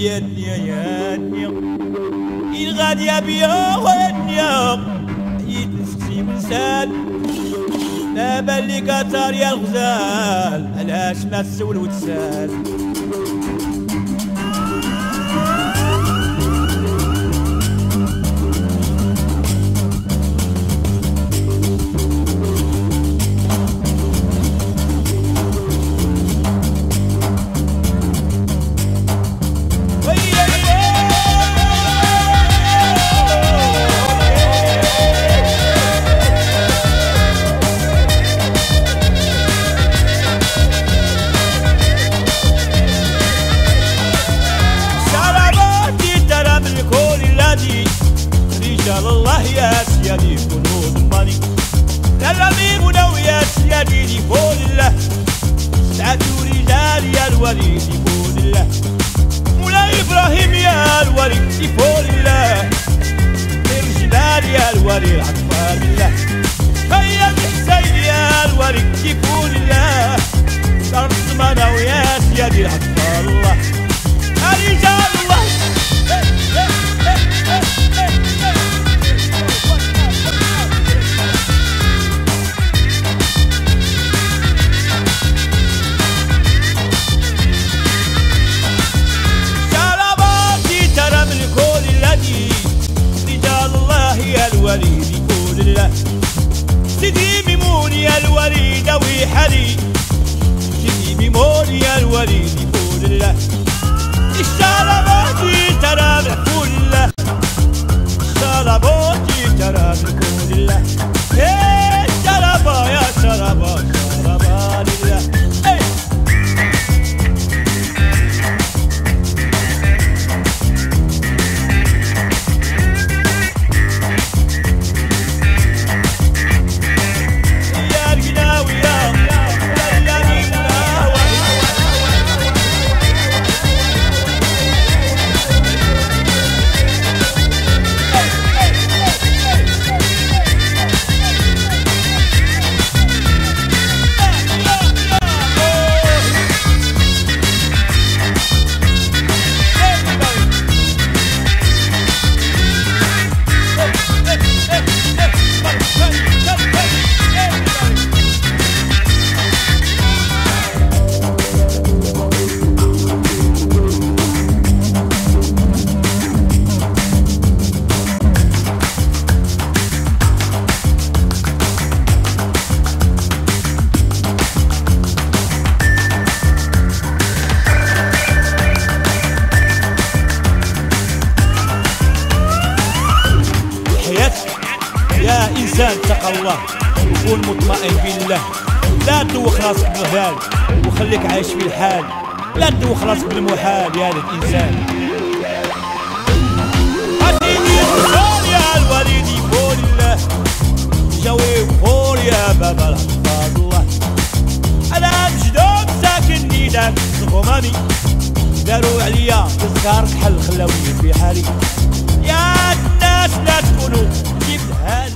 يا يا الغادي بيا ونيا يتنسي مسال لا بالي قطار يا الغزال علاش ما تسول وتسال يا سيادي كنوز المالي الأمير ونويا سيادي لفول الله سعد رجال يا الوليد لفول الله مولاي إبراهيم يا الوليد لفول الله الجبال يا الوليد عطفال الله هيا الحسين يا الوليد لفول الله الوليد انسان تقى الله وكون مطمئن بالله. لا تدوخ راسك بالغال وخليك عايش في الحال. لا تدوخ راسك بالمحال يا الانسان جوي وفور يا بابا الحفاظ الله. أنا مجدود ساكن نيدك صغمامي داروا عليا تذكارك حل خلاوني في حالي. يا الناس لا تكونوا جبت هال